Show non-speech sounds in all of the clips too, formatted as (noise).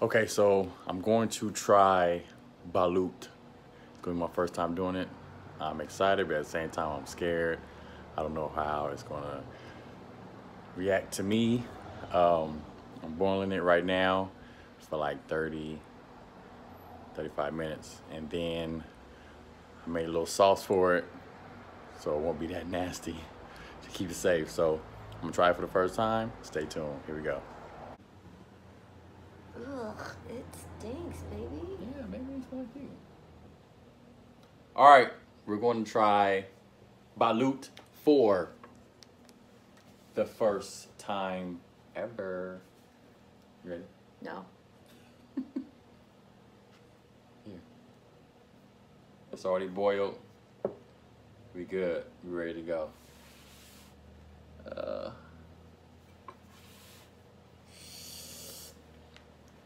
Okay, so I'm going to try balut. It's gonna be my first time doing it. I'm excited, but at the same time, I'm scared. I don't know how it's gonna react to me. Um, I'm boiling it right now for like 30, 35 minutes. And then I made a little sauce for it so it won't be that (laughs) nasty to keep it safe. So I'm gonna try it for the first time. Stay tuned. Here we go. Ugh, it stinks, baby. Yeah, maybe it's like you. All right, we're going to try balut for the first time ever. You ready? No. (laughs) Here. It's already boiled. We good. We ready to go. Uh,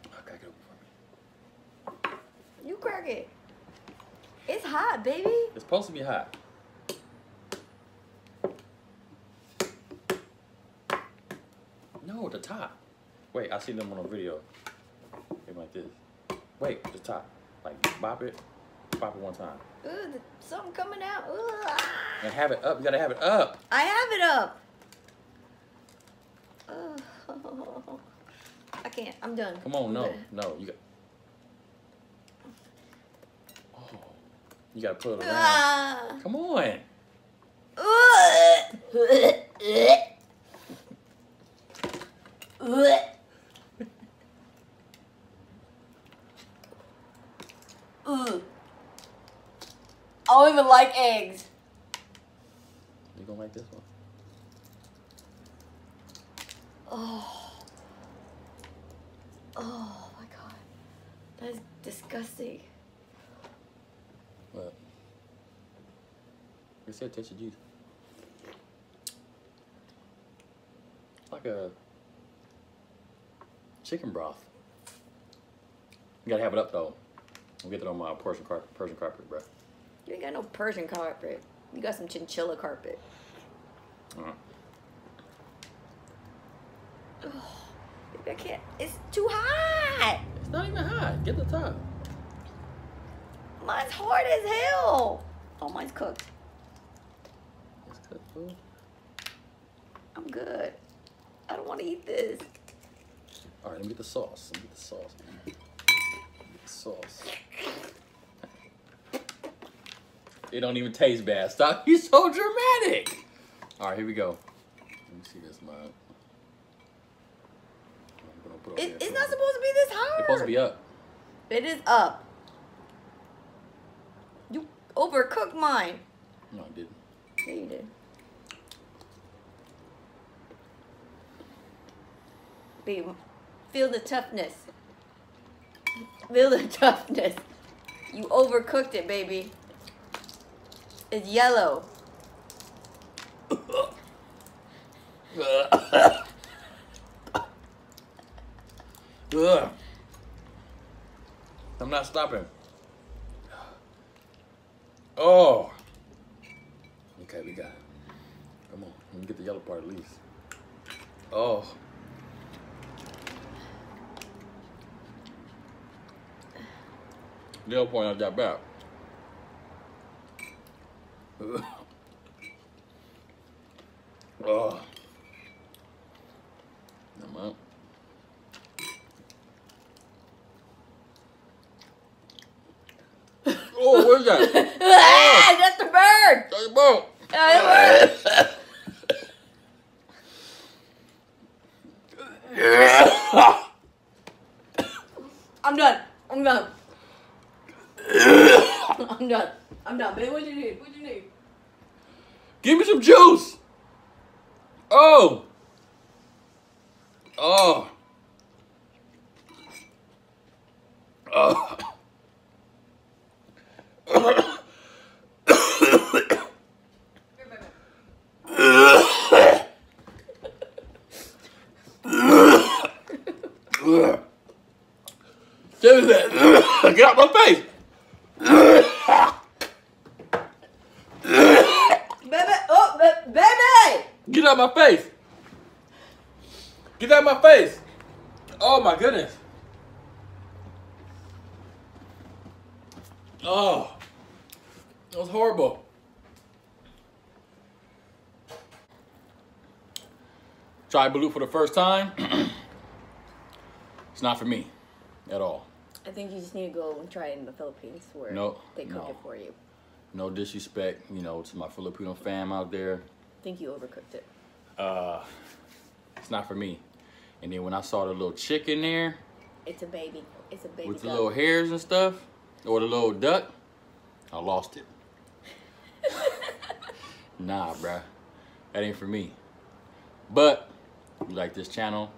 okay, get over for me. You crack it. It's hot, baby. It's supposed to be hot. No, the top. Wait, I see them on a video. Maybe like this. Wait, the top. Like bop it, bop it one time, the- something coming out. Ugh. Ah. and have it up. You gotta have it up. I have it up. Ugh. (laughs) I can't. I'm done. Come on, no, no, you got. You gotta pull it around. Ah. Come on. Ugh. I don't even like eggs. You gonna like this one? Oh. Oh my god. That is disgusting. What? It said taste of juice. Like a chicken broth. You gotta have it up though. I'll get that on my Persian carpet, Persian carpet, bro. You ain't got no Persian carpet. You got some chinchilla carpet. Uh-huh. Baby, I can't. It's too hot. It's not even hot. Get the top. Mine's hard as hell. Oh, mine's cooked. Food. I'm good. I don't want to eat this. All right, let me get the sauce. Let me get the sauce. Get the sauce. It don't even taste bad. Stop. (laughs) You're so dramatic. All right, here we go. Let me see this, man. Put it over It, here it's not supposed to be this hard. It's supposed to be up. It is up. You overcooked mine. No, I didn't. Yeah, you did. Babe, feel the toughness. Feel the (laughs) toughness. You overcooked it, baby. It's yellow. I'm not stopping. Oh. Okay, we got it. Come on, let me get the yellow part at least. Oh. The yellow part not that bad. (coughs) Oh. Come on. Oh, where's that? (laughs) ah, that's the bird. That's the boat. That's the bird. (coughs) I'm done. I'm done. I'm done. I'm done, babe. What you need? What you need? Give me some juice. Oh. Oh. Oh. (coughs) Give me that. (coughs) Get out my face. out my face. Get out my face. Oh my goodness. Oh, that was horrible. Try Balut for the first time. (clears throat) it's not for me at all. I think you just need to go and try it in the Philippines where no, they cook no. it for you. No disrespect, you know, to my Filipino fam out there. I think you overcooked it. Uh, it's not for me. And then when I saw the little chicken there It's a baby. It's a baby. with the duck. little hairs and stuff, or the little duck, I lost it. (laughs) nah, bruh. That ain't for me. But, if you like this channel,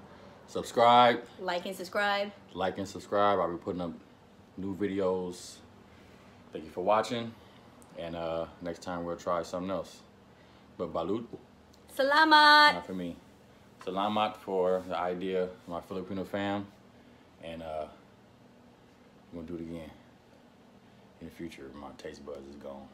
subscribe, Like and subscribe. like and subscribe. I'll be putting up new videos. Thank you for watching. And uh, next time we'll try something else. But balut, Salamat. not for me. Salamat for the idea, my Filipino fam. And uh, I'm gonna do it again. In the future, my taste buds is gone.